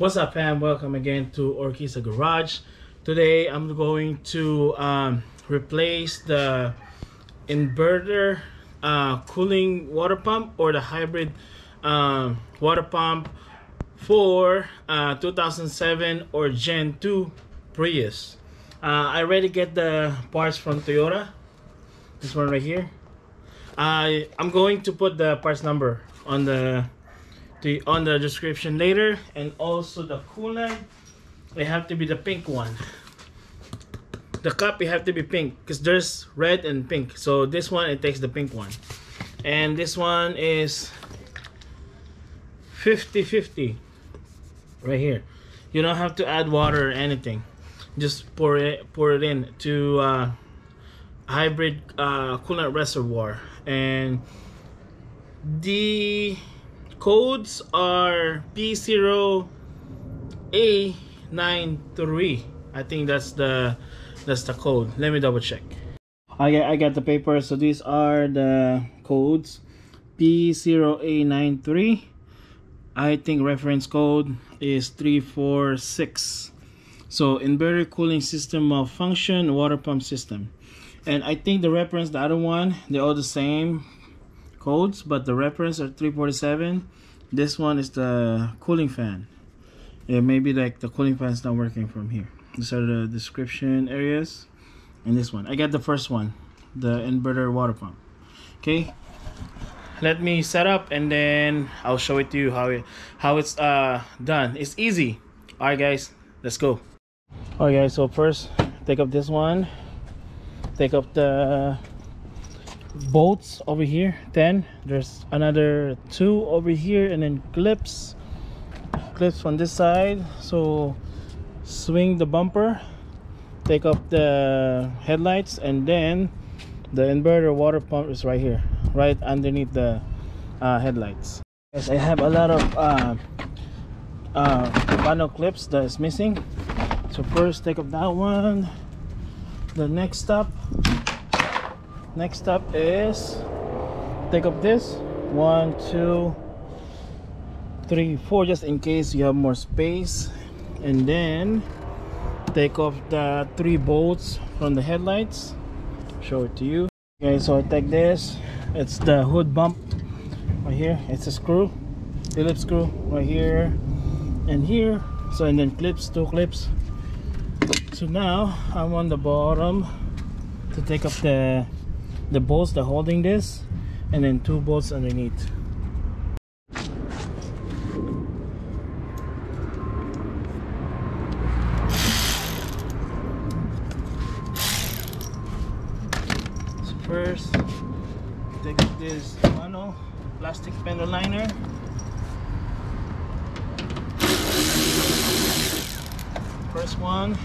What's up fam? Welcome again to Orquiza Garage. Today I'm going to um, replace the inverter uh, cooling water pump or the hybrid um, water pump for uh, 2007 or Gen 2 Prius. Uh, I already get the parts from Toyota. This one right here. I I'm going to put the parts number on the the on the description later and also the coolant they have to be the pink one. The cup you have to be pink because there's red and pink. So this one it takes the pink one. And this one is 50 50 right here. You don't have to add water or anything. Just pour it pour it in to uh, hybrid uh, coolant reservoir. And the codes are P0A93 I think that's the that's the code. Let me double check. I got, I got the paper. So these are the codes. P0A93 I think reference code is 346 so inverter cooling system malfunction water pump system. And I think the reference the other one they're all the same codes but the reference are 347 this one is the cooling fan. It may be like the cooling fan is not working from here. These are the description areas. And this one. I got the first one the inverter water pump. Okay? Let me set up and then I'll show it to you how it how it's uh done. It's easy. All right guys. Let's go. All right guys. So first take up this one. Take up the bolts over here. 10 there's another two over here and then clips clips on this side. So swing the bumper take up the headlights and then the inverter water pump is right here right underneath the uh, headlights. Yes i have a lot of uh, uh, panel clips that is missing. So first take up that one. The next stop next up is take up this. One two three four just in case you have more space. And then take off the three bolts from the headlights. Show it to you. Okay so I take this. It's the hood bump right here. It's a screw. Phillips screw right here and here. So and then clips two clips. So now I'm on the bottom to take up the the bolts that holding this and then two bolts underneath. So first take this mano plastic fender liner. First one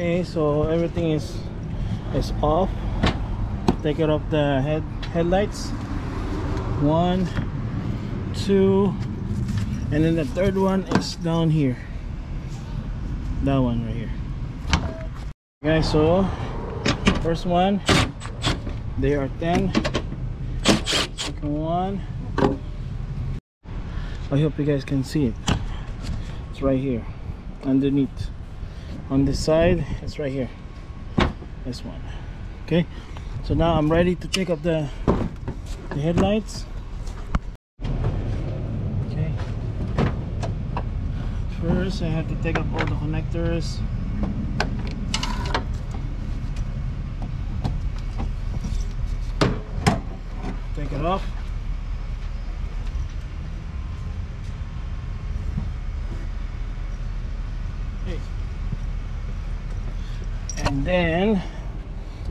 okay so everything is is off. Take it off the head headlights. One two and then the third one is down here. That one right here. Okay so first one they are 10 second one I hope you guys can see it. It's right here underneath on this side it's right here this one okay? So now I'm ready to take up the, the headlights. Okay. First I have to take up all the connectors. Take it off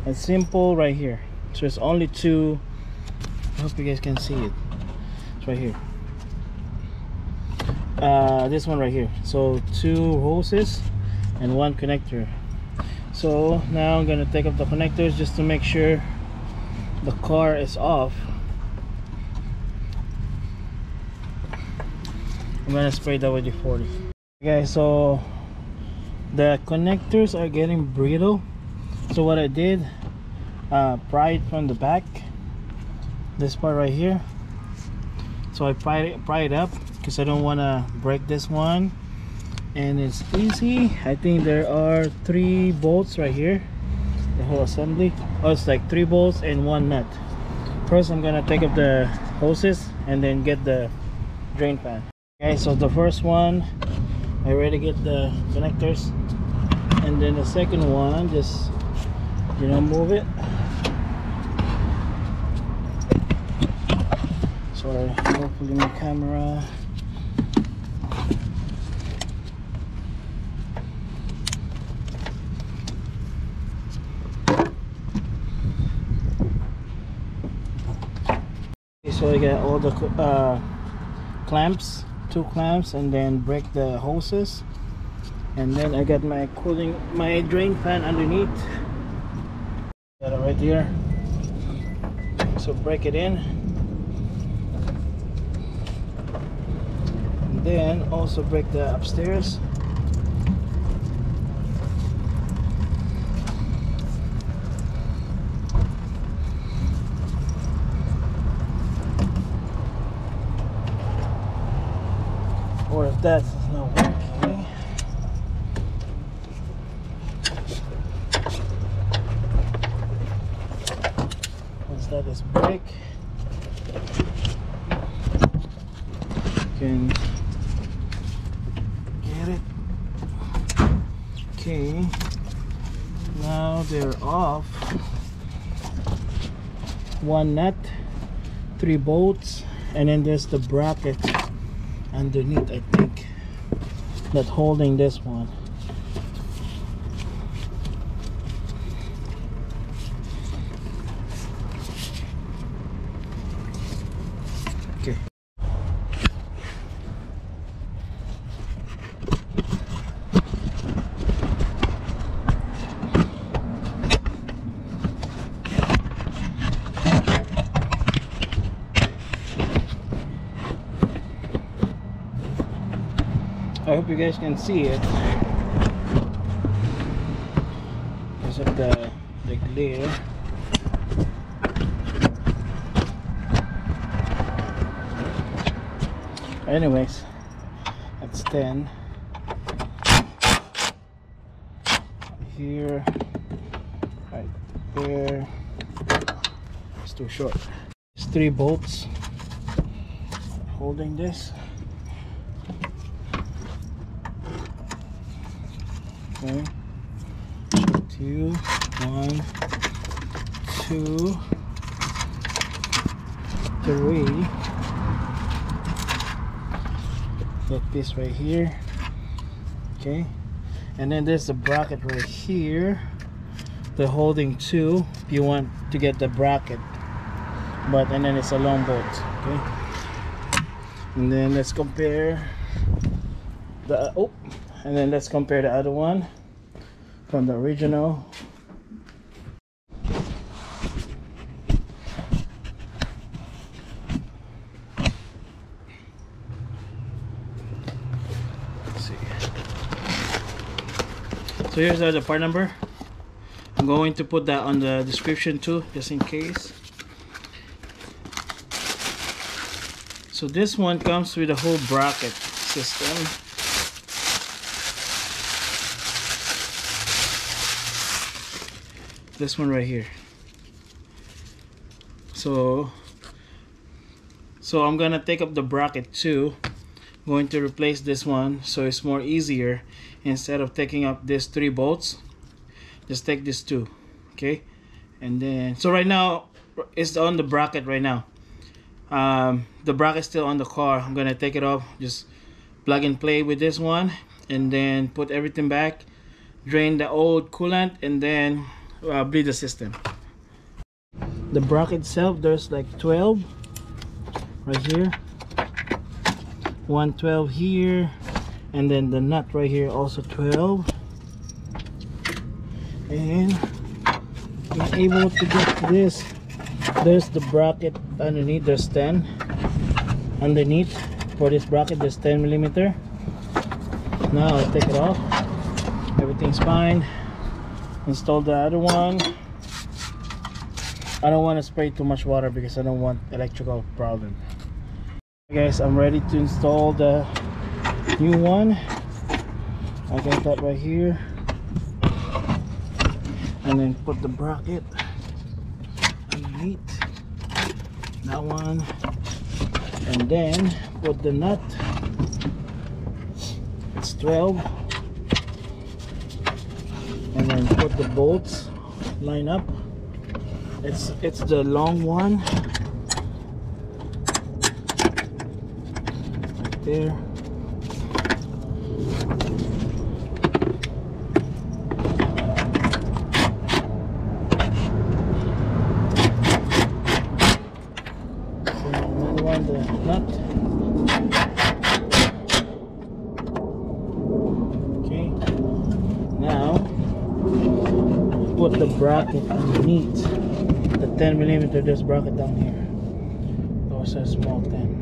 and simple right here. So it's only two. I hope you guys can see it. It's right here. Uh, this one right here. So two hoses and one connector. So now I'm gonna take up the connectors just to make sure the car is off. I'm gonna spray WD-40 okay so the connectors are getting brittle. So what I did uh, pry it from the back this part right here. So I pry it, pry it up because I don't want to break this one. And it's easy. I think there are three bolts right here the whole assembly. Oh it's like three bolts and one nut. First I'm gonna take up the hoses and then get the drain pan. Okay so the first one I already get the connectors. And then the second one just you know move it sorry hopefully my camera. So I get all the uh, clamps two clamps and then break the hoses. And then I got my cooling my drain fan underneath. Got it right here. So break it in then also break the upstairs. Or if that's not working once that is break you can get it okay now they're off one nut three bolts and then there's the bracket underneath I think that holding this one. Okay you guys can see it. Because of the the glare. Anyways that's 10 here right there. It's too short. It's three bolts holding this okay two one two three. Like this right here. Okay. And then there's the bracket right here. The holding two if you want to get the bracket. But and then it's a long bolt okay? And then let's compare the oh and then let's compare the other one from the original. See. so here's the part number. I'm going to put that on the description too just in case. So this one comes with a whole bracket system this one right here. So so I'm gonna take up the bracket too. I'm going to replace this one so it's more easier. Instead of taking up these three bolts just take this two okay? And then so right now it's on the bracket right now. Um, the bracket still on the car. I'm gonna take it off just plug and play with this one and then put everything back drain the old coolant and then uh, bleed the system. The bracket itself there's like 12 right here. 112 here and then the nut right here also 12 and able to get this there's the bracket underneath there's 10 underneath. For this bracket there's 10 millimeter. Now I'll take it off. Everything's fine install the other one. I don't want to spray too much water because I don't want electrical problem. Guys I'm ready to install the new one. I got that right here. And then put the bracket. Underneath that one. And then put the nut. It's 12 the bolts line up. It's it's the long one. Right there another one the nut okay now put the bracket underneath the 10 millimeter this bracket down here. Those are small 10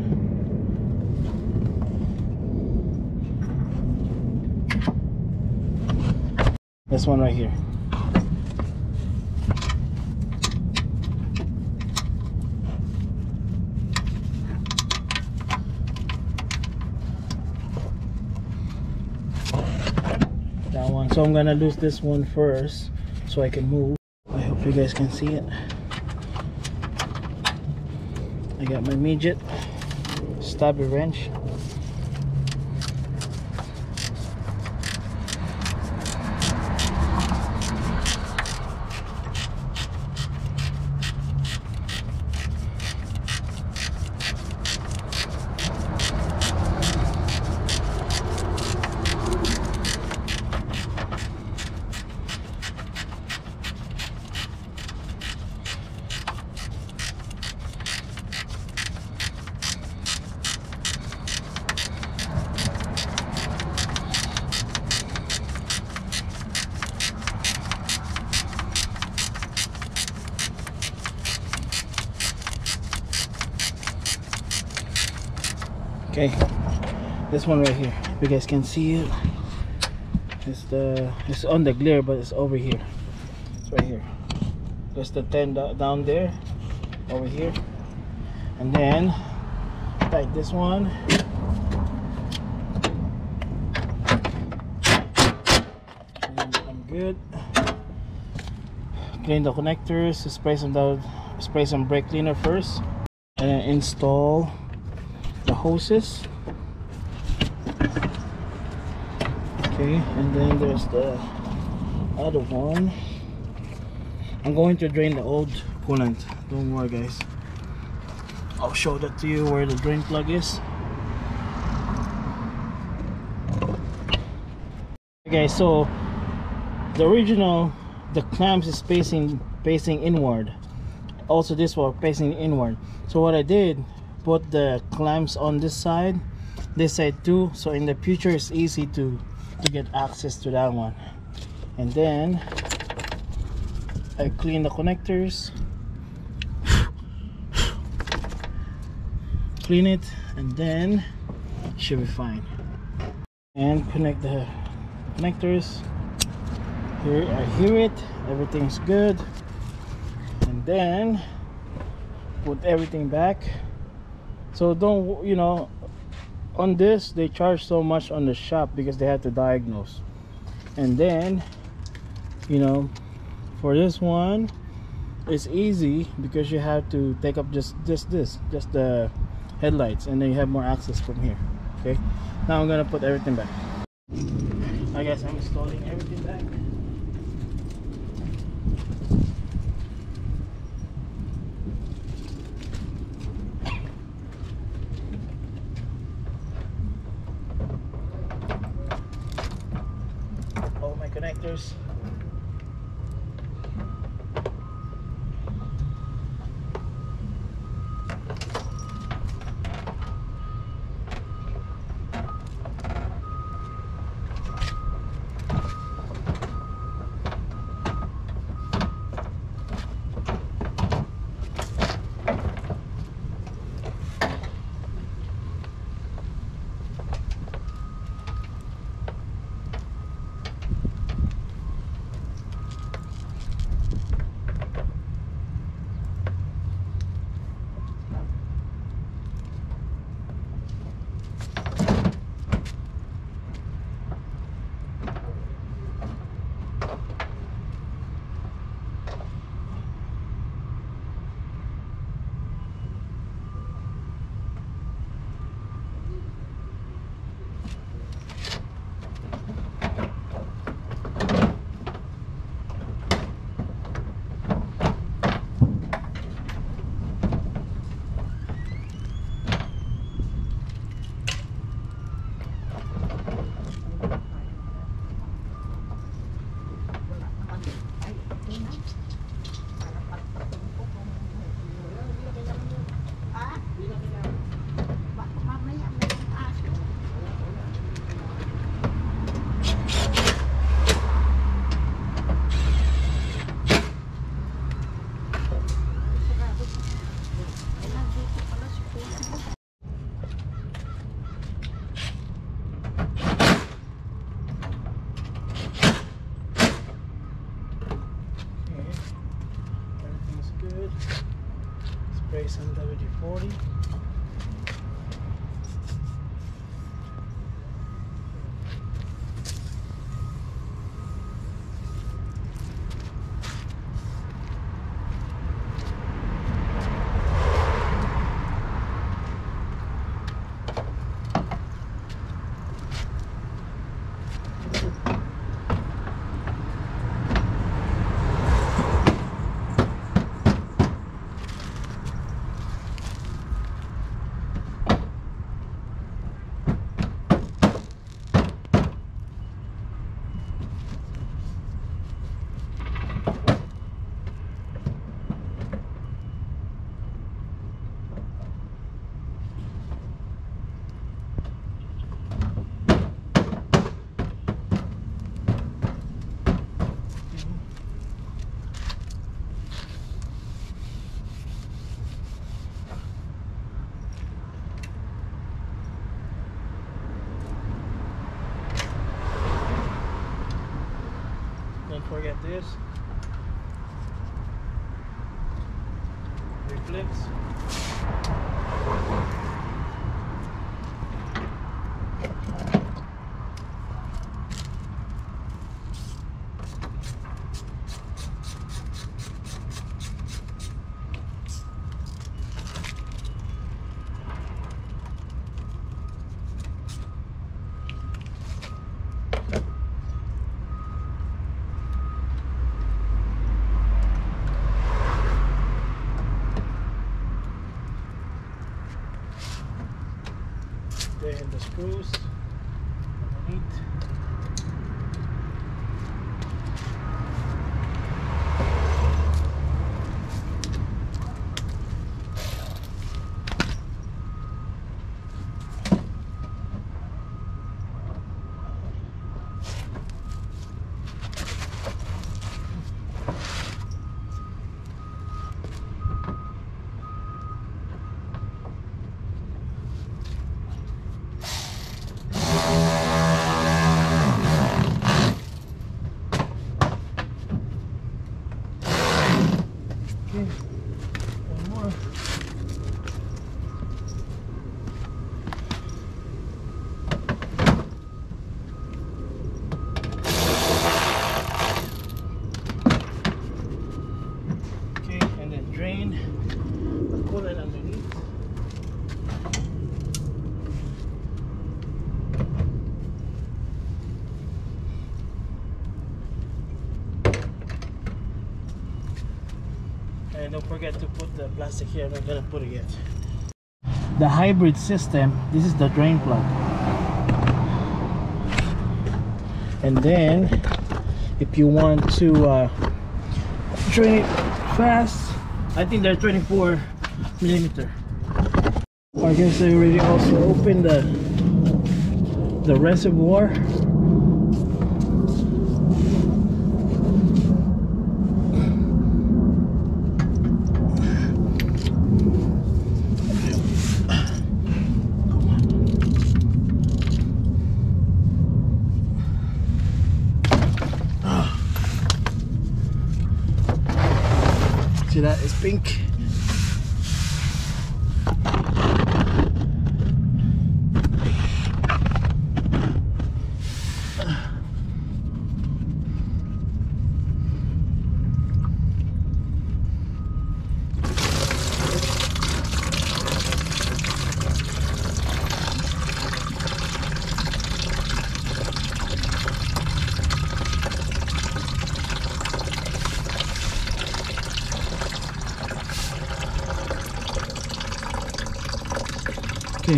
this one right here. That one. So I'm gonna lose this one first so I can move you guys can see it. I got my midget stabby wrench okay. This one right here. If you guys can see it. It's the it's on the glare but it's over here. It's right here. There's the 10 down there over here. And then tight this one. And I'm good. Clean the connectors spray some down spray some brake cleaner first. And install the hoses. Okay and then there's the other one. I'm going to drain the old coolant. Don't worry guys. I'll show that to you where the drain plug is. Okay so the original the clamps is facing facing inward. Also this one facing inward. So what I did put the clamps on this side this side too so in the future it's easy to to get access to that one. And then I clean the connectors clean it and then should be fine. And connect the connectors. Here I hear it everything's good. And then put everything back so don't you know on this they charge so much on the shop because they have to diagnose. And then you know for this one it's easy because you have to take up just just this just the headlights and then you have more access from here okay? Now I'm gonna put everything back. I guess I'm installing everything back Then the screws underneath. Okay, one more. Okay, and then drain the coolant underneath. And don't forget to put the plastic here. I'm not gonna put it yet. The hybrid system. This is the drain plug. And then, if you want to uh, drain it fast, I think they're 24 millimeter. I guess they already also opened the the reservoir. See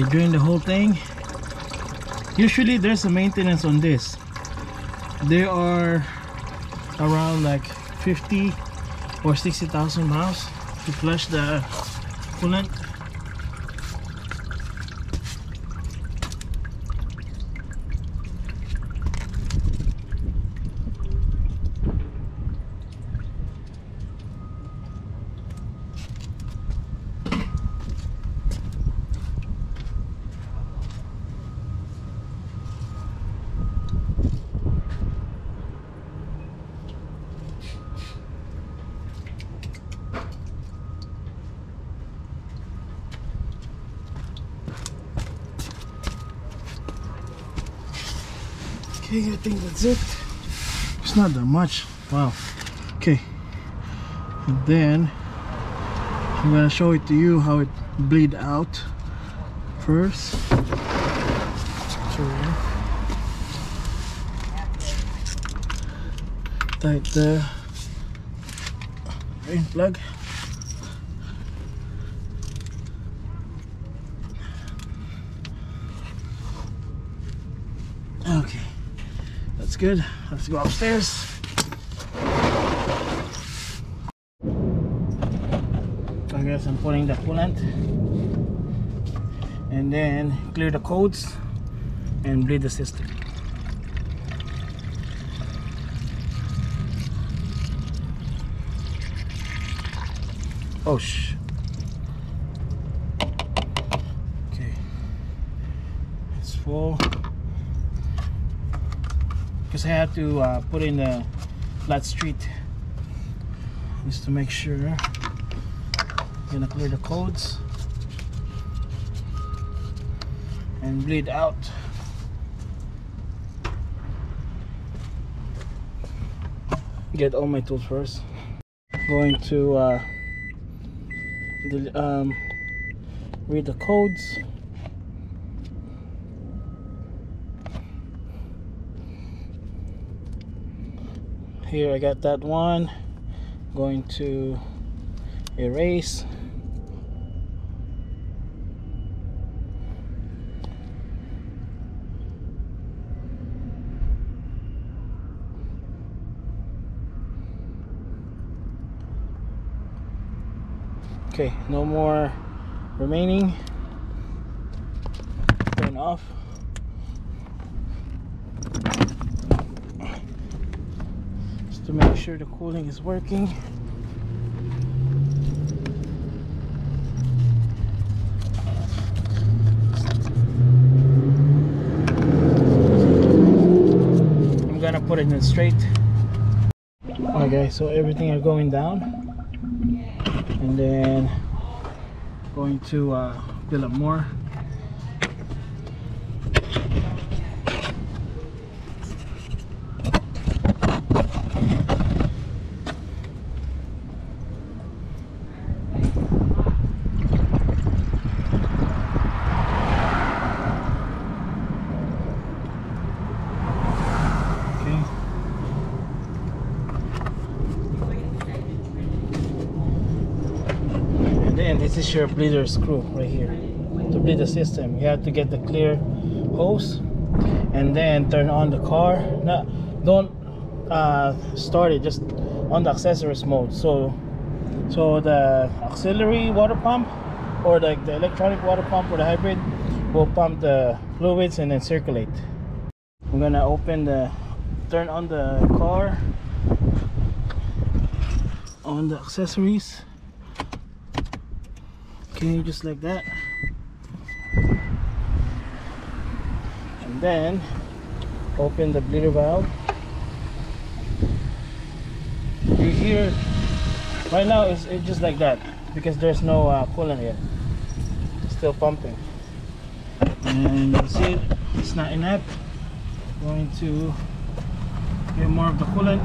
drain the whole thing. Usually there's a maintenance on this. There are around like 50 or 60,000 miles to flush the coolant. Okay, I think that's it. It's not that much. Wow. Okay. And then I'm gonna show it to you how it bleed out first. Sure. Tight the drain plug. Okay, that's good. Let's go upstairs. I guess I'm putting the coolant and then clear the codes and bleed the system. Oh sh. Okay. It's full. Because I had to uh, put in the flat street just to make sure. I'm Gonna clear the codes and bleed out. Get all my tools first. Going to uh, the, um, read the codes. Here I got that one. Going to erase. okay no more remaining turn off to make sure the cooling is working. I'm gonna put it in straight. Okay so everything are going down. And then going to uh, fill up more okay and then this is your bleeder screw right here to bleed the system. You have to get the clear hose and then turn on the car. No, don't uh, start it just on the accessories mode. So so the auxiliary water pump or like the electronic water pump or the hybrid will pump the fluids and then circulate. I'm gonna open the turn on the car on the accessories okay just like that? And then open the bleeder valve. You hear right now it's, it's just like that because there's no uh, coolant yet it's still pumping. And you see it. It's not enough. Going to get more of the coolant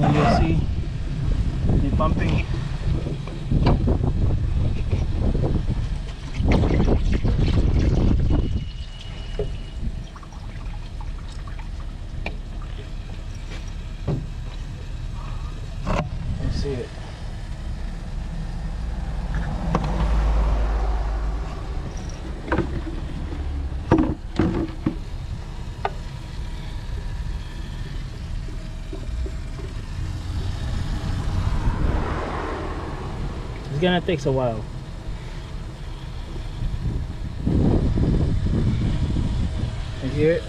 and then you'll see the pumping you see it It's gonna take a while. You hear it?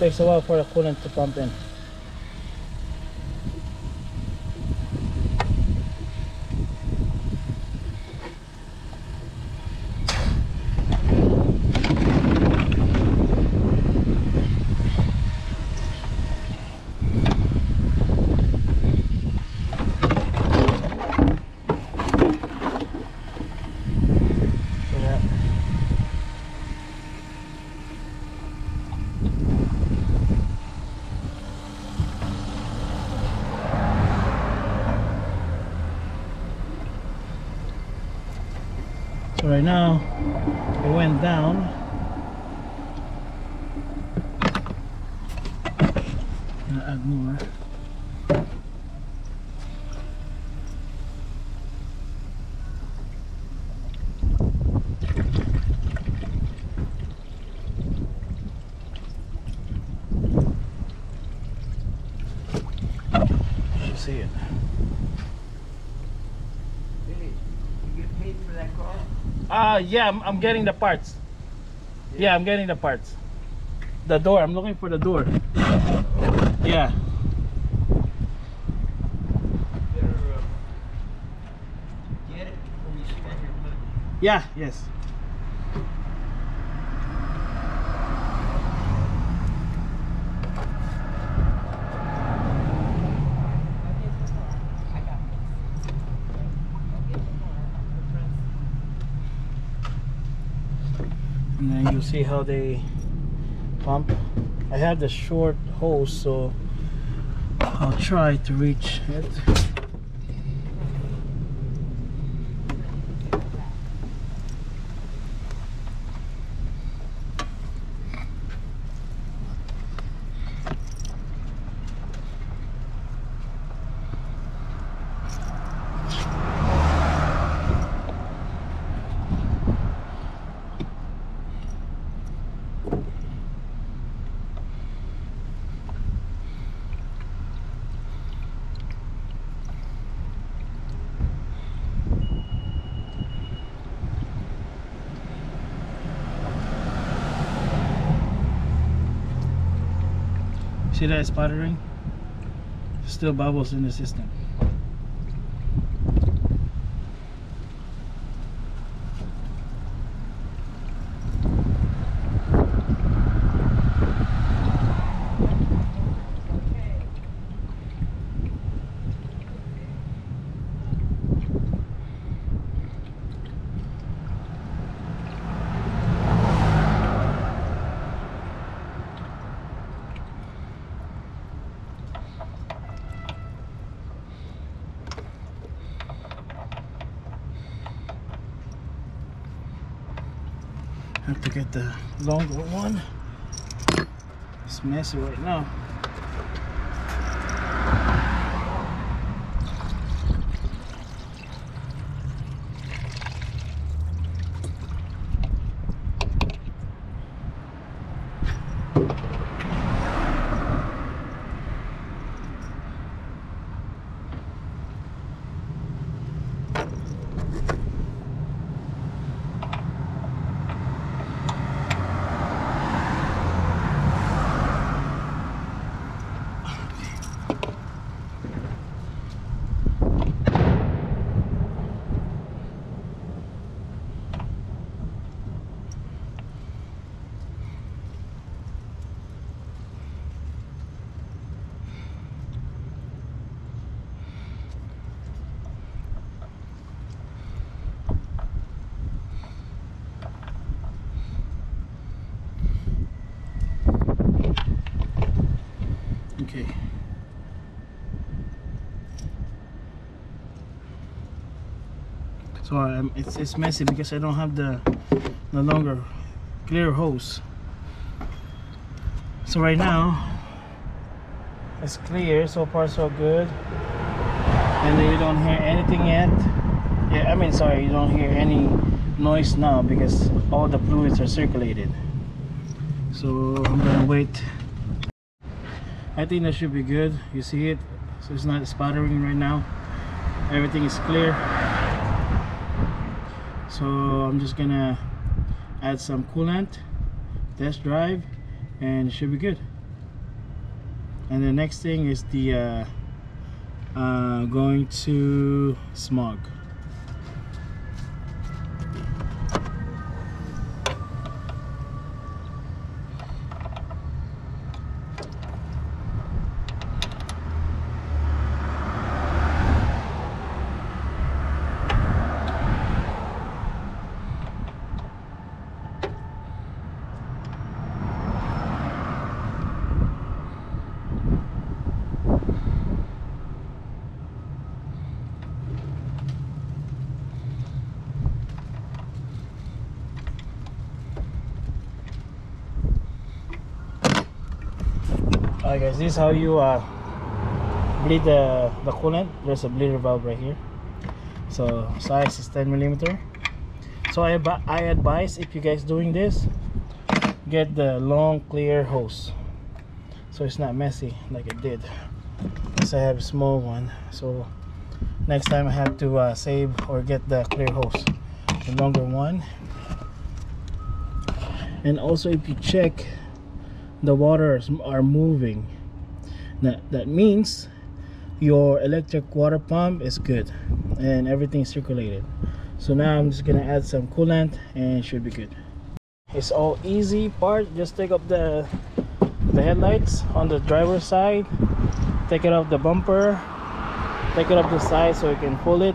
Takes a while for the coolant to pump in. so right now. It went down Gonna add more You see it. Billy, you get paid for that car? Uh, yeah, I'm, I'm getting the parts. Yeah, I'm getting the parts. The door, I'm looking for the door. Yeah. Better uh, get it before you spend your money. Yeah, yes. And then you see how they pump. I have the short hose, so I'll try to reach it. See that sputtering? Still bubbles in the system. Have to get the longer one. It's messy right now. Okay. So um, it's it's messy because I don't have the no longer clear hose. So right now it's clear. So far so good. And you don't hear anything yet. Yeah, I mean sorry, you don't hear any noise now because all the fluids are circulated. So I'm gonna wait I think that should be good. You see it? So it's not sputtering right now. Everything is clear. So I'm just gonna add some coolant, test drive, and it should be good. And the next thing is the uh, uh, going to smog. Guys, this is how you uh, bleed the, the coolant. There's a bleeder valve right here. So size is 10 millimeter. So I, I advise if you guys doing this, get the long clear hose. So it's not messy like it did. Because I have a small one. So next time I have to uh, save or get the clear hose. The longer one. And also if you check the waters are moving that that means your electric water pump is good and everything circulated. So now i'm just gonna add some coolant and it should be good. It's all easy part. Just take up the the headlights on the driver's side. Take it off the bumper. Take it up the side so you can pull it.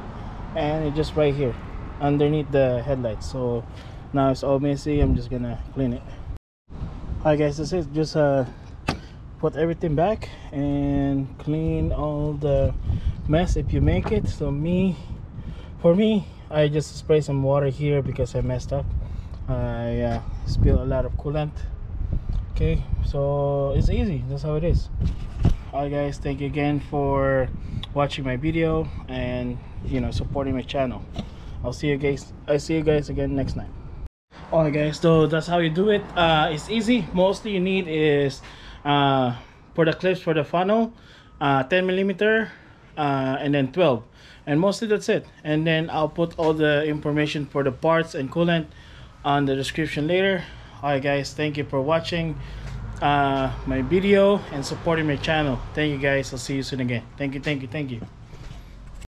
And it's just right here underneath the headlights. So now it's all messy. I'm just gonna clean it. Alright guys, that's it. Just uh, put everything back and clean all the mess if you make it. So me, for me, I just spray some water here because I messed up. I uh, spilled a lot of coolant. Okay, so it's easy. That's how it is. Alright guys, thank you again for watching my video and you know supporting my channel. I'll see you guys. I see you guys again next time alright guys so that's how you do it uh, it's easy mostly you need is uh, for the clips for the funnel uh, 10 millimeter uh, and then 12 and mostly that's it. And then I'll put all the information for the parts and coolant on the description later. Alright guys. Thank you for watching uh, my video and supporting my channel. Thank you guys. I'll see you soon again. Thank you thank you thank you